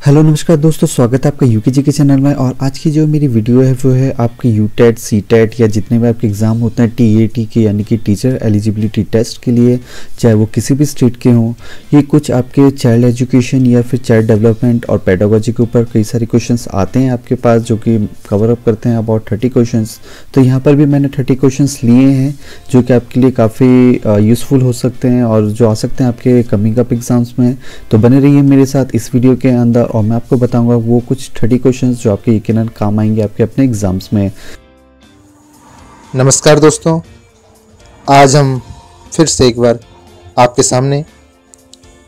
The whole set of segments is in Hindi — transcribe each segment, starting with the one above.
हेलो, नमस्कार दोस्तों, स्वागत है आपका जी के चैनल में। और आज की जो मेरी वीडियो है, वो है आपके यू टेट सी टेट या जितने भी आपके एग्ज़ाम होते हैं टी ए टी के, यानी कि टीचर एलिजिबिलिटी टेस्ट के लिए, चाहे वो किसी भी स्टेट के हों, ये कुछ आपके चाइल्ड एजुकेशन या फिर चाइल्ड डेवलपमेंट और पेडागोजी के ऊपर कई सारे क्वेश्चन आते हैं आपके पास, जो कि कवर अप करते हैं अबाउट थर्टी क्वेश्चन तो यहाँ पर भी मैंने थर्टी क्वेश्चन लिए हैं, जो कि आपके लिए काफ़ी यूज़फुल हो सकते हैं और जो आ सकते हैं आपके कमिंग अप एग्ज़ाम्स में। तो बने रहिए मेरे साथ इस वीडियो के अंदर और मैं आपको बताऊँगा वो कुछ थर्टी क्वेश्चंस जो आपके यकीन काम आएँगे आपके अपने एग्ज़ाम्स में। नमस्कार दोस्तों, आज हम फिर से एक बार आपके सामने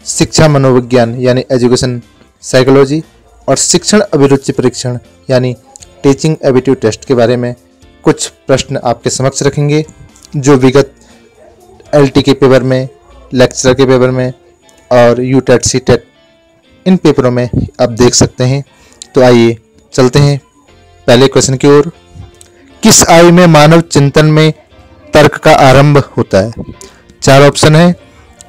शिक्षा मनोविज्ञान यानी एजुकेशन साइकोलॉजी और शिक्षण अभिरुचि परीक्षण यानी टीचिंग एबिट्यूड टेस्ट के बारे में कुछ प्रश्न आपके समक्ष रखेंगे, जो विगत एलटी के पेपर में लेक्चरर के पेपर में और यू टेट सी टेट इन पेपरों में आप देख सकते हैं। तो आइए चलते हैं पहले क्वेश्चन की ओर। किस आयु में मानव चिंतन में तर्क का आरंभ होता है? चार ऑप्शन है,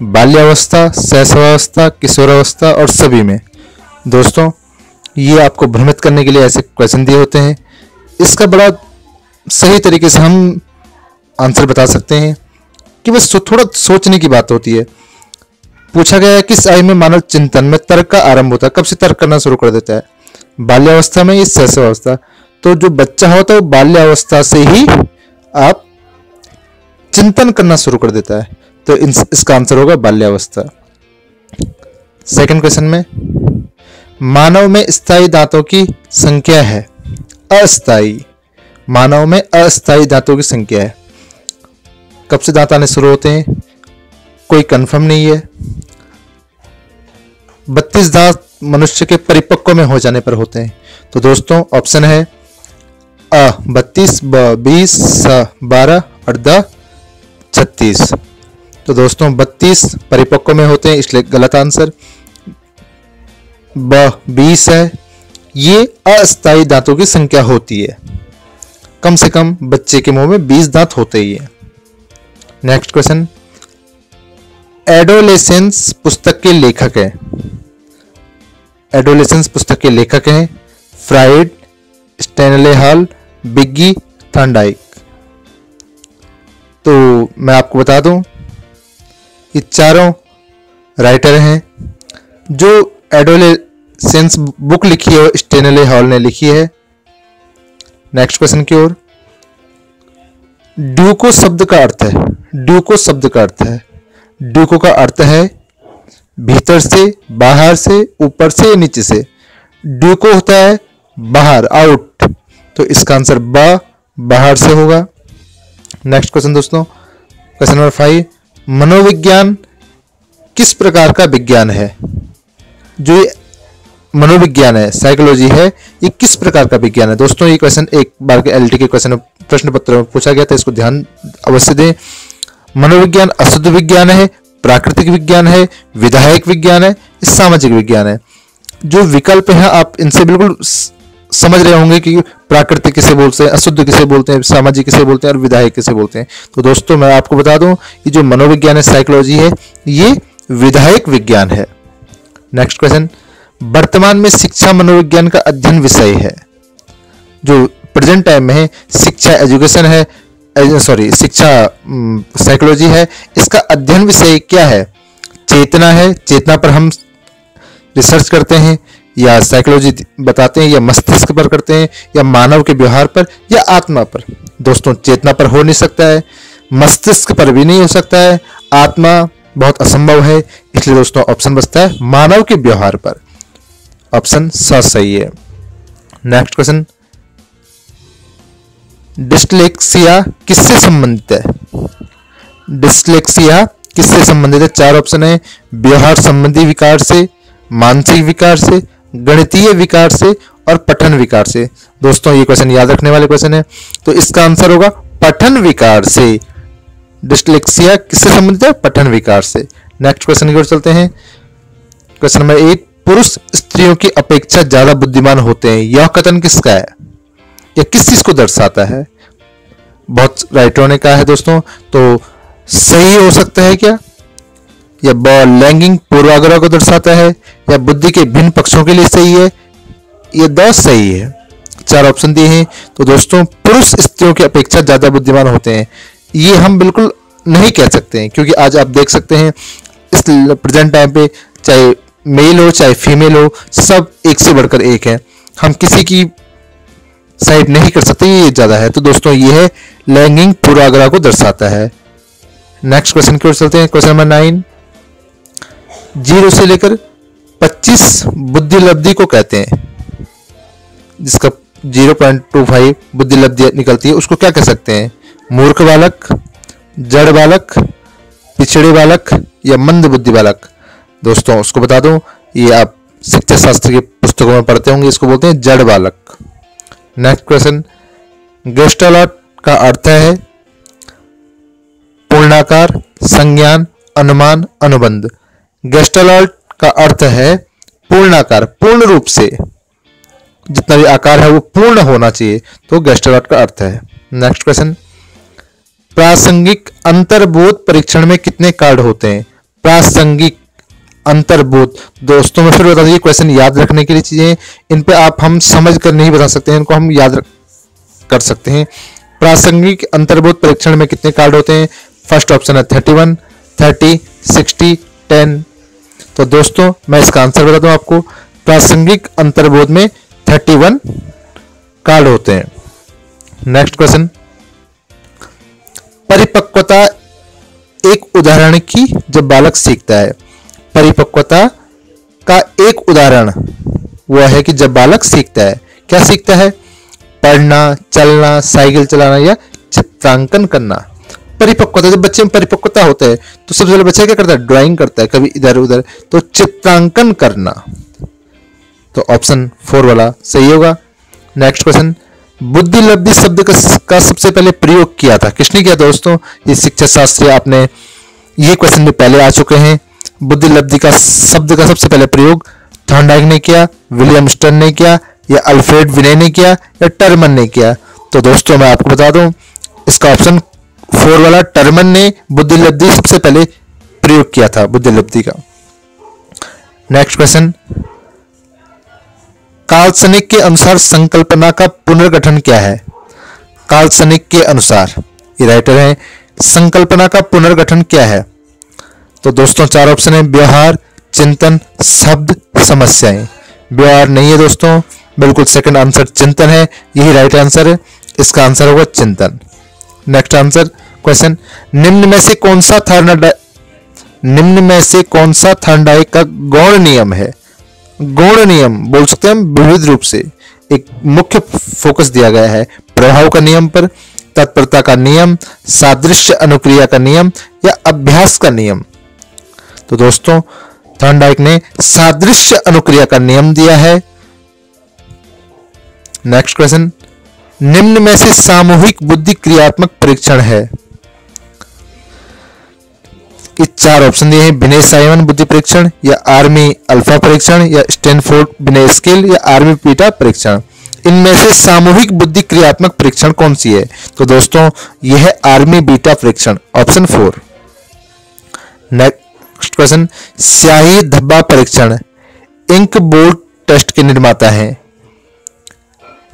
बाल्यावस्था, शैशवावस्था, किशोरावस्था और सभी में। दोस्तों, ये आपको भ्रमित करने के लिए ऐसे क्वेश्चन दिए होते हैं। इसका बड़ा सही तरीके से हम आंसर बता सकते हैं कि बस थोड़ा सोचने की बात होती है। पूछा गया है किस आयु में मानव चिंतन में तर्क का आरंभ होता है, कब से तर्क करना शुरू कर देता है? बाल्यावस्था में इस अवस्था तो जो बच्चा होता है, वो बाल्यावस्था से ही आप चिंतन करना शुरू कर देता है। तो इसका आंसर होगा बाल्यावस्था। सेकंड क्वेश्चन में, मानव में स्थायी दांतों की संख्या है। अस्थाई मानव में अस्थायी दांतों की संख्या है। कब से दांत आने शुरू होते हैं? कोई कंफर्म नहीं है। बत्तीस दांत मनुष्य के परिपक्व में हो जाने पर होते हैं। तो दोस्तों ऑप्शन है अ, बत्तीस, ब, बीस, स, बारह और द, छत्तीस। तो दोस्तों, बत्तीस परिपक्व में होते हैं, इसलिए गलत आंसर। ब, बीस है। ये अस्थायी दांतों की संख्या होती है। कम से कम बच्चे के मुँह में बीस दांत होते ही है। नेक्स्ट क्वेश्चन एडोलेसेंस पुस्तक के लेखक है। एडोलेसेंस पुस्तक के लेखक हैं फ्राइड स्टेनले हॉल बिग्गी थंडाइक तो मैं आपको बता दूँ ये चारों राइटर हैं जो एडोलेसेंस बुक लिखी है स्टेनले हॉल ने लिखी है। नेक्स्ट क्वेश्चन की ओर। ड्यूको शब्द का अर्थ है, ड्यूको शब्द का अर्थ है। ड्यूको का अर्थ है भीतर से, बाहर से, ऊपर से, नीचे से। ड्यू को होता है बाहर आउट तो इसका आंसर बा, बाहर से होगा। नेक्स्ट क्वेश्चन दोस्तों। क्वेश्चन नंबर फाइव मनोविज्ञान किस प्रकार का विज्ञान है? जो ये मनोविज्ञान है साइकोलॉजी है, ये किस प्रकार का विज्ञान है? दोस्तों, ये क्वेश्चन एक बार के एलटी के क्वेश्चन प्रश्न पत्र में पूछा गया था, इसको ध्यान अवश्य दें। मनोविज्ञान अशुद्ध विज्ञान है प्राकृतिक विज्ञान है, विधायक विज्ञान है, सामाजिक विज्ञान है। जो विकल्प है, आप इनसे बिल्कुल समझ रहे होंगे कि प्राकृतिक किसे बोलते हैं, अशुद्ध किसे बोलते हैं, सामाजिक किसे बोलते हैं और विधायक किसे बोलते हैं। तो दोस्तों, मैं आपको बता दूँ कि जो मनोविज्ञान है साइकोलॉजी है, ये विधायक विज्ञान है। नेक्स्ट क्वेश्चन वर्तमान में शिक्षा मनोविज्ञान का अध्ययन विषय है। जो प्रेजेंट टाइम में है, शिक्षा एजुकेशन है सॉरी शिक्षा साइकोलॉजी है। इसका अध्ययन विषय क्या है? चेतना है। चेतना पर हम रिसर्च करते हैं, या साइकोलॉजी बताते हैं, या मस्तिष्क पर करते हैं, या मानव के व्यवहार पर, या आत्मा पर। दोस्तों, चेतना पर हो नहीं सकता है। मस्तिष्क पर भी नहीं हो सकता है। आत्मा बहुत असंभव है। इसलिए दोस्तों ऑप्शन बचता है मानव के व्यवहार पर। ऑप्शन सही है। नेक्स्ट क्वेश्चन डिस्लेक्सिया किससे संबंधित है? डिस्लेक्सिया किससे संबंधित है? चार ऑप्शन है। व्यवहार संबंधी विकार से, मानसिक विकार से, गणितीय विकार से और पठन विकार से। दोस्तों, ये क्वेश्चन याद रखने वाले क्वेश्चन है। तो इसका आंसर होगा पठन विकार से। डिस्लेक्सिया किससे संबंधित है? पठन विकार से। नेक्स्ट क्वेश्चन की ओर चलते हैं। क्वेश्चन नंबर एक पुरुष स्त्रियों की अपेक्षा ज़्यादा बुद्धिमान होते हैं। यह कथन किसका है? या किस चीज़ को दर्शाता है? बहुत राइटरों ने कहा है दोस्तों तो सही हो सकता है क्या? या ब लैंगिक पूर्वाग्रह को दर्शाता है? या बुद्धि के भिन्न पक्षों के लिए सही है? ये द सही है। चार ऑप्शन दिए हैं। तो दोस्तों, पुरुष स्त्रियों की अपेक्षा ज़्यादा बुद्धिमान होते हैं। ये हम बिल्कुल नहीं कह सकते हैं, क्योंकि आज आप देख सकते हैं, इस प्रेजेंट टाइम पे चाहे मेल हो, चाहे फीमेल हो, सब एक से बढ़कर एक है। हम किसी की साइड नहीं कर सकते, ये ज़्यादा है। तो दोस्तों, ये है लैंगिक पूर्वाग्रह को दर्शाता है। नेक्स्ट क्वेश्चन की ओर चलते हैं क्वेश्चन नंबर नाइन ज़ीरो से लेकर पच्चीस बुद्धि लब्धि को कहते हैं। जिसका ज़ीरो पॉइंट टू फाइव बुद्धि लब्धि निकलती है, उसको क्या कह सकते हैं? मूर्ख बालक, जड़ बालक, पिछड़े बालक या मंद बुद्धि बालक? दोस्तों, उसको बता दूँ, ये आप शिक्षा शास्त्र की पुस्तकों में पढ़ते होंगे, इसको बोलते हैं जड़ बालक। नेक्स्ट क्वेश्चन गेस्टलॉट का अर्थ है पूर्णाकार, संज्ञान, अनुमान, अनुबंध। गेस्टलॉट का अर्थ है पूर्णाकार, पूर्ण रूप से। जितना भी आकार है वो पूर्ण होना चाहिए तो गेस्टलॉट का अर्थ है। नेक्स्ट क्वेश्चन प्रासंगिक अंतर्बोध परीक्षण में कितने कार्ड होते हैं? प्रासंगिक अंतर्बोध दोस्तों, में फिर बता दीजिए क्वेश्चन याद रखने के लिए चीज़ें, इन पर आप हम समझ कर नहीं बता सकते हैं, इनको हम याद कर सकते हैं। प्रासंगिक अंतर्बोध परीक्षण में कितने कार्ड होते हैं? फ़र्स्ट ऑप्शन है thirty one thirty sixty ten तो दोस्तों, मैं इसका आंसर बता दूँ आपको। प्रासंगिक अंतर्बोध में थर्टी वन कार्ड होते हैं। नेक्स्ट क्वेश्चन परिपक्वता एक उदाहरण की जब बालक सीखता है। परिपक्वता का एक उदाहरण वह है कि जब बालक सीखता है क्या सीखता है? पढ़ना चलना साइकिल चलाना या चित्रांकन करना। परिपक्वता जब बच्चे में परिपक्वता होता है तो सबसे पहले बच्चा क्या करता है? ड्राइंग करता है कभी इधर उधर तो चित्रांकन करना। तो ऑप्शन फोर वाला सही होगा। नेक्स्ट क्वेश्चन बुद्धि लब्धि शब्द का, सबसे पहले प्रयोग किया था। किसने किया दोस्तों? ये शिक्षा शास्त्री आपने ये क्वेश्चन भी पहले आ चुके हैं। बुद्धि लब्धि का शब्द का सबसे पहले प्रयोग थॉर्नडाइक ने किया, विलियम स्टर्न ने किया, या अल्फ्रेड विनय ने किया, या टर्मन ने किया। तो दोस्तों, मैं आपको बता दूँ, इसका ऑप्शन फोर वाला टर्मन ने बुद्धि लब्धि सबसे पहले प्रयोग किया था बुद्धि लब्धि का। Next question. काल्सनिक के अनुसार संकल्पना का पुनर्गठन क्या है? काल्सनिक के अनुसार, ये राइटर है, संकल्पना का पुनर्गठन क्या है? तो दोस्तों, चार ऑप्शन है, व्यवहार, चिंतन, शब्द, समस्याएँ। व्यवहार नहीं है दोस्तों, बिल्कुल सेकंड आंसर चिंतन है, यही राइट आंसर है। इसका आंसर होगा चिंतन। नेक्स्ट आंसर क्वेश्चन निम्न में से कौन सा थर्ड निम्न में से कौन सा थर्डाई का गौण नियम है? गौण नियम बोल सकते हैं विविध रूप से। एक मुख्य फोकस दिया गया है, प्रभाव का नियम पर, तत्परता का नियम, सादृश्य अनुक्रिया का नियम या अभ्यास का नियम। तो दोस्तों थर्नडाइक ने सादृश्य अनुक्रिया का नियम दिया है। नेक्स्ट क्वेश्चन निम्न में से सामूहिक बुद्धि क्रियात्मक परीक्षण है। चार ऑप्शन दिए हैं। विनय साइमन बुद्धि परीक्षण, या आर्मी अल्फ़ा परीक्षण, या स्टैनफोर्ड विनय स्किल, या आर्मी पीटा परीक्षण। इनमें से सामूहिक बुद्धि क्रियात्मक परीक्षण कौन सी है? तो दोस्तों, यह है आर्मी बीटा परीक्षण ऑप्शन फोर नेक्स्ट क्वेश्चन स्याही धब्बा परीक्षण इंक बोर्ड टेस्ट के निर्माता हैं।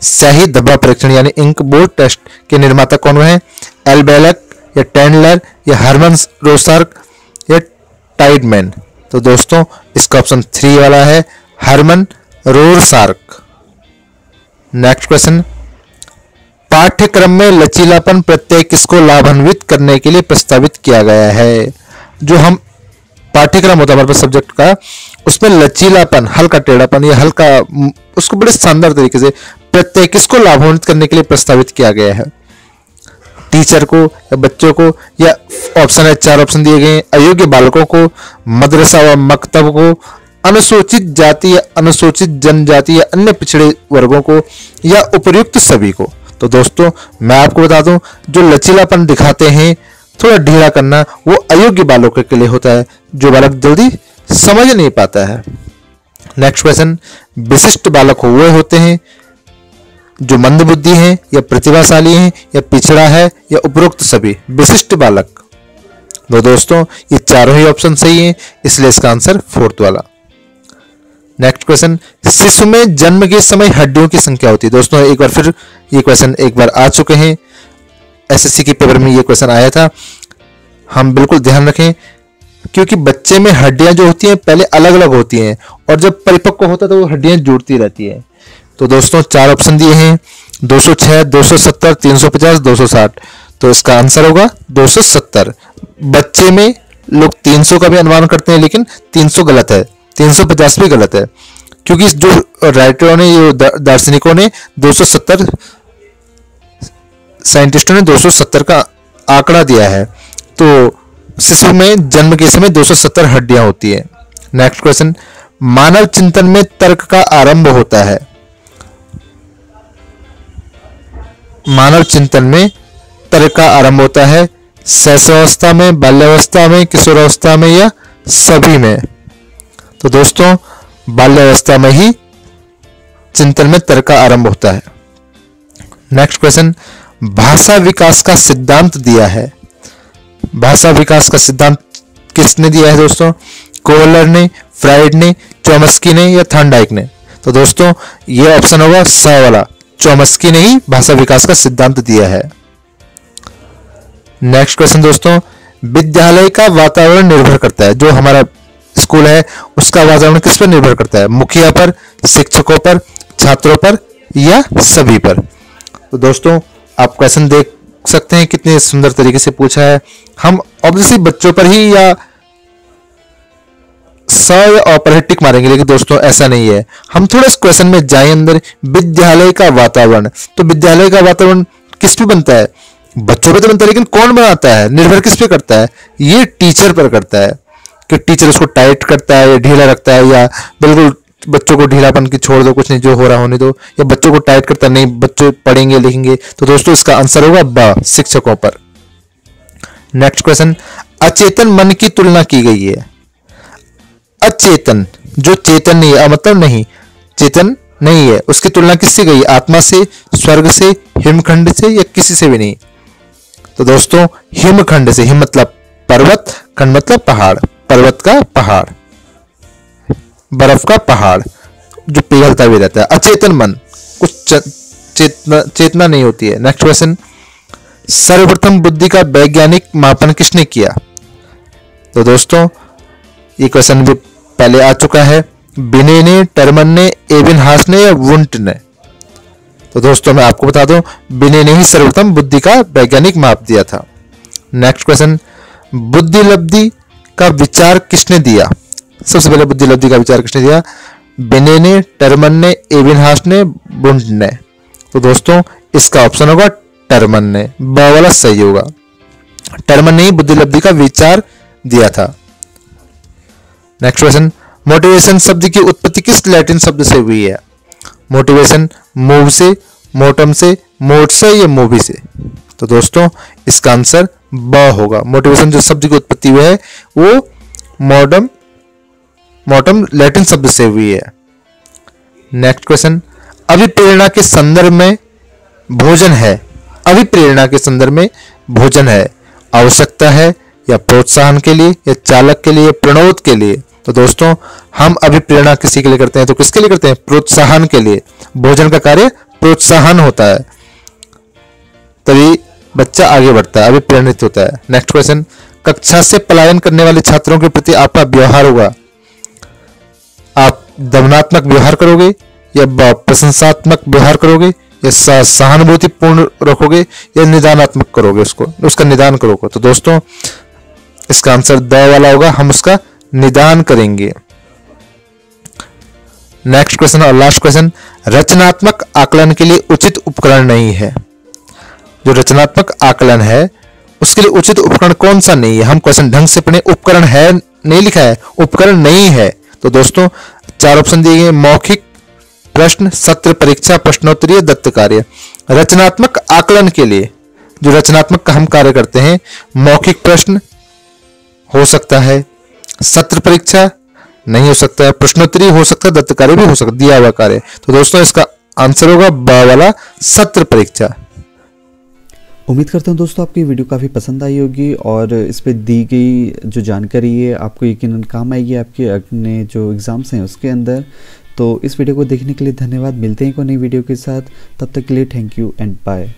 स्याही धब्बा परीक्षण यानी इंक बोर्ड टेस्ट के निर्माता कौन है? एलबेलक या टेंडलर या हरमन रोसर्क टाइडमैन तो दोस्तों, इसका ऑप्शन थ्री वाला है Hermann Rorschach next question पाठ्यक्रम में लचीलापन प्रत्यय किसको लाभान्वित करने के लिए प्रस्तावित किया गया है? जो हम पाठ्यक्रम होता है हमारे पास सब्जेक्ट का, उसमें लचीलापन, हल्का टेढ़ापन या हल्का उसको बड़े शानदार तरीके से प्रत्यय किसको लाभान्वित करने के लिए प्रस्तावित किया गया है। टीचर को या बच्चों को या ऑप्शन है, चार ऑप्शन दिए गए अयोग्य बालकों को, मदरसा व मकतब को, अनुसूचित जाति या अनुसूचित जनजाति या अन्य पिछड़े वर्गों को या उपयुक्त सभी को। तो दोस्तों, मैं आपको बता दूँ, जो लचीलापन दिखाते हैं थोड़ा ढीला करना वो अयोग्य बालकों के लिए होता है, जो बालक जल्दी समझ नहीं पाता है। नेक्स्ट क्वेश्चन विशिष्ट बालक हुए होते हैं, जो मंद बुद्धि है, या प्रतिभाशाली है, या पिछड़ा है, या उपरोक्त सभी। विशिष्ट बालक। तो दोस्तों, ये चारों ही ऑप्शन सही हैं, इसलिए इसका आंसर फोर्थ वाला। नेक्स्ट क्वेश्चन शिशु में जन्म के समय हड्डियों की संख्या होती है। दोस्तों, एक बार फिर ये क्वेश्चन एक बार आ चुके हैं। एसएससी के पेपर में ये क्वेश्चन आया था। हम बिल्कुल ध्यान रखें क्योंकि बच्चे में हड्डियाँ जो होती हैं पहले अलग अलग होती हैं और जब परिपक्व होता है तो वो हड्डियाँ जुड़ती रहती है। तो दोस्तों चार ऑप्शन दिए हैं। 206, 270, 350, 260 तो इसका आंसर होगा 270 बच्चे में लोग 300 का भी अनुमान करते हैं लेकिन 300 गलत है। 350 भी गलत है। क्योंकि जो राइटरों ने जो दार्शनिकों ने 270 साइंटिस्टों ने 270 का आंकड़ा दिया है। तो शिशु में जन्म के समय 270 हड्डियाँ होती है। नेक्स्ट क्वेश्चन मानव चिंतन में तर्क का आरंभ होता है। मानव चिंतन में तर्क का आरंभ होता है शैशवावस्था में, बाल्यावस्था में, किशोरावस्था में या सभी में। तो दोस्तों, बाल्यावस्था में ही चिंतन में तर्क का आरंभ होता है। नेक्स्ट क्वेश्चन भाषा विकास का सिद्धांत दिया है। भाषा विकास का सिद्धांत किसने दिया है दोस्तों? कोवलर ने, फ्राइड ने, चौमस्की ने या थर्नडाइक ने? तो दोस्तों, ये ऑप्शन होगा स वाला। चौमस्की ने ही भाषा विकास का सिद्धांत दिया है। नेक्स्ट क्वेश्चन दोस्तों, विद्यालय का वातावरण निर्भर करता है। जो हमारा स्कूल है, उसका वातावरण किस पर निर्भर करता है? मुखिया पर, शिक्षकों पर, छात्रों पर या सभी पर? तो दोस्तों आप क्वेश्चन देख सकते हैं कितने सुंदर तरीके से पूछा है। हम ऑब्वियसली बच्चों पर ही या स या अ पर टिक मारेंगे, लेकिन दोस्तों ऐसा नहीं है। हम थोड़ा इस क्वेश्चन में जाए अंदर। विद्यालय का वातावरण। तो विद्यालय का वातावरण किस पे बनता है? बच्चों पे तो बनता है, लेकिन कौन बनाता है? निर्भर किस पे करता है? ये टीचर पर करता है। कि टीचर उसको टाइट करता है या ढीला रखता है या बिल्कुल बच्चों को ढीलापन की छोड़ दो, कुछ नहीं, जो हो रहा होने दो। या बच्चों को टाइट करता नहीं, बच्चे पढ़ेंगे, लिखेंगे। तो दोस्तों, इसका आंसर होगा ब, शिक्षकों पर। नेक्स्ट क्वेश्चन अचेतन मन की तुलना की गई है। अचेतन, जो चेतन नहीं है मतलब नहीं, चेतन नहीं है, उसकी तुलना किससे गई? आत्मा से, स्वर्ग से, हिमखंड से, या किसी से भी नहीं? तो दोस्तों, हिमखंड से, हिम मतलब पर्वत, खंड मतलब पहाड़, पर्वत का पहाड़। बर्फ़ का पहाड़, जो पिघलता भी रहता है। अचेतन मन, कुछ चेतना चेतना नहीं होती है। नेक्स्ट क्वेश्चन सर्वप्रथम बुद्धि का वैज्ञानिक मापन किसने किया? तो दोस्तों, ये क्वेश्चन भी पहले आ चुका है। बिने ने, टर्मन ने, एविन हास ने या वुंट ने? तो दोस्तों, मैं आपको बता दूँ बिने ने ही सर्वप्रथम बुद्धि का वैज्ञानिक माप दिया था। नेक्स्ट क्वेश्चन बुद्धि लब्धि का विचार किसने दिया? सबसे पहले बुद्धि लब्धि का विचार किसने दिया बिने ने टर्मन ने एविन हास ने बुंट ने तो दोस्तों, इसका ऑप्शन होगा टर्मन ने ब वाला सही होगा। टर्मन ने ही बुद्धि लब्धि का विचार दिया था। नेक्स्ट क्वेश्चन मोटिवेशन शब्द की उत्पत्ति किस लैटिन शब्द से हुई है? मोटिवेशन मूव से, मोटम से, मोट से या मूवी से? तो दोस्तों, इसका आंसर ब होगा। मोटिवेशन जो शब्द की उत्पत्ति हुई है, वो मॉडर्न मोटम लैटिन शब्द से हुई है। नेक्स्ट क्वेश्चन अभिप्रेरणा के संदर्भ में भोजन है। अभिप्रेरणा के संदर्भ में भोजन है। आवश्यकता है या प्रोत्साहन के लिए या चालक के लिए प्रणोद के लिए? तो दोस्तों, हम अभिप्रेरणा किसी के लिए करते हैं तो किसके लिए करते हैं? प्रोत्साहन के लिए। भोजन का कार्य प्रोत्साहन होता है। तभी बच्चा आगे बढ़ता है अभिप्रेरित होता है। नेक्स्ट क्वेश्चन कक्षा से पलायन करने वाले छात्रों के प्रति आपका व्यवहार होगा। आप दमनात्मक व्यवहार करोगे, या प्रशंसात्मक व्यवहार करोगे, या सहानुभूति पूर्ण रखोगे, या निदानात्मक करोगे उसको, उसका निदान करोगे। तो दोस्तों, इसका आंसर द वाला होगा, हम उसका निदान करेंगे। नेक्स्ट क्वेश्चन और लास्ट क्वेश्चन रचनात्मक आकलन के लिए उचित उपकरण नहीं है। जो रचनात्मक आकलन है, उसके लिए उचित उपकरण कौन सा नहीं है? हम क्वेश्चन ढंग से पढ़े, उपकरण है, नहीं लिखा है, उपकरण नहीं है। तो दोस्तों, चार ऑप्शन दिए गए, मौखिक प्रश्न, सत्र परीक्षा, प्रश्नोत्तरीय दत्त कार्य रचनात्मक आकलन के लिए जो रचनात्मक का हम कार्य करते हैं, मौखिक प्रश्न हो सकता है, सत्र परीक्षा नहीं हो सकता है प्रश्नोत्तरी हो सकता है दत्त कार्य भी हो सकता दिया हुआ कार्य। तो दोस्तों, इसका आंसर होगा ब वाला सत्र परीक्षा। उम्मीद करता हूँ दोस्तों आपकी वीडियो काफ़ी पसंद आई होगी और इस पर दी गई जो जानकारी है, आपको यकीन काम आएगी आपके अपने जो एग्ज़ाम्स हैं उसके अंदर। तो इस वीडियो को देखने के लिए धन्यवाद। मिलते हैं को नई वीडियो के साथ। तब तक के लिए थैंक यू एंड बाय